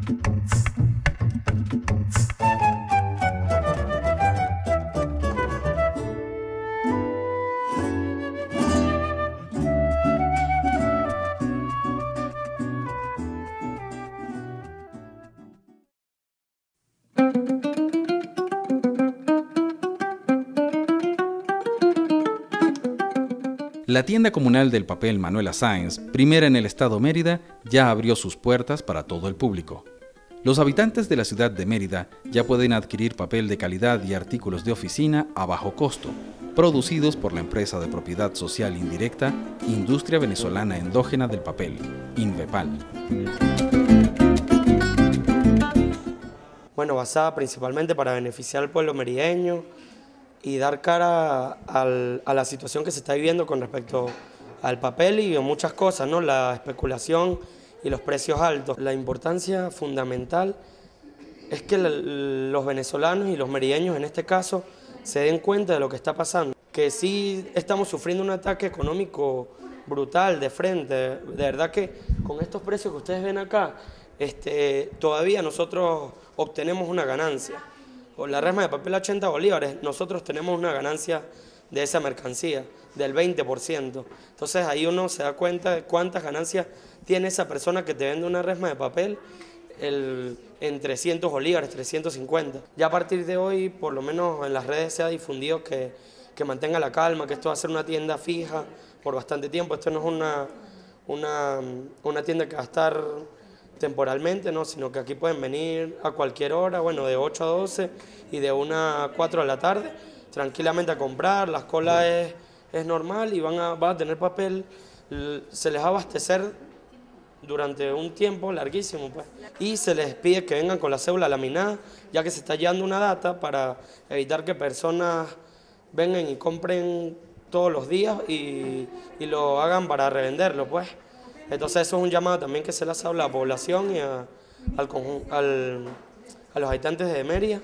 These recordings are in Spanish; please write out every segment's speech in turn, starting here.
Thanks. La tienda comunal del papel Manuela Sáenz, primera en el estado Mérida, ya abrió sus puertas para todo el público. Los habitantes de la ciudad de Mérida ya pueden adquirir papel de calidad y artículos de oficina a bajo costo, producidos por la empresa de propiedad social indirecta Industria Venezolana Endógena del Papel, INVEPAL. Bueno, basada principalmente para beneficiar al pueblo merideño, y dar cara a la situación que se está viviendo con respecto al papel y a muchas cosas, ¿no? la especulación y los precios altos. La importancia fundamental es que los venezolanos y los merideños en este caso se den cuenta de lo que está pasando, que sí estamos sufriendo un ataque económico brutal de frente, de verdad que con estos precios que ustedes ven acá, este, todavía nosotros obtenemos una ganancia la resma de papel a 80 bolívares, nosotros tenemos una ganancia de esa mercancía del 20%. Entonces ahí uno se da cuenta de cuántas ganancias tiene esa persona que te vende una resma de papel en 300 bolívares, 350. Ya a partir de hoy, por lo menos en las redes se ha difundido que, que mantenga la calma, que esto va a ser una tienda fija por bastante tiempo. Esto no es una, una, una tienda que va a estar temporalmente, ¿no? sino que aquí pueden venir a cualquier hora, bueno, de 8 a 12 y de 1 a 4 de la tarde, tranquilamente a comprar, la cola es, es normal y van a, a tener papel, se les va a abastecer durante un tiempo larguísimo pues. y se les pide que vengan con la cédula laminada ya que se está llevando una data para evitar que personas vengan y compren todos los días y, y lo hagan para revenderlo pues. Entonces eso es un llamado también que se le hace a la población y a, al, a los habitantes de Mérida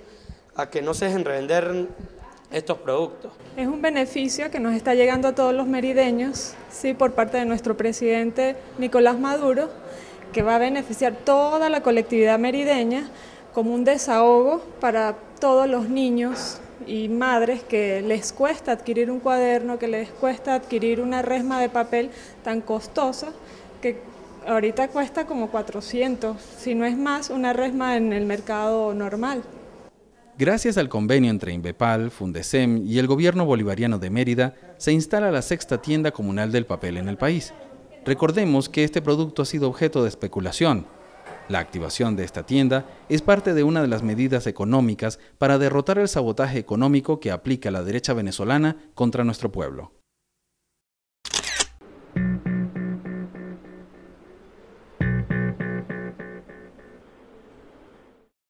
a que no se dejen revender estos productos. Es un beneficio que nos está llegando a todos los merideños, sí, por parte de nuestro presidente Nicolás Maduro, que va a beneficiar toda la colectividad merideña como un desahogo para todos los niños y madres que les cuesta adquirir un cuaderno, que les cuesta adquirir una resma de papel tan costosa que ahorita cuesta como 400, si no es más, una resma en el mercado normal. Gracias al convenio entre Invepal, Fundesem y el gobierno bolivariano de Mérida, se instala la sexta tienda comunal del papel en el país. Recordemos que este producto ha sido objeto de especulación. La activación de esta tienda es parte de una de las medidas económicas para derrotar el sabotaje económico que aplica la derecha venezolana contra nuestro pueblo.